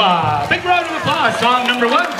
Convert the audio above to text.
Uh, big round of applause, song number one.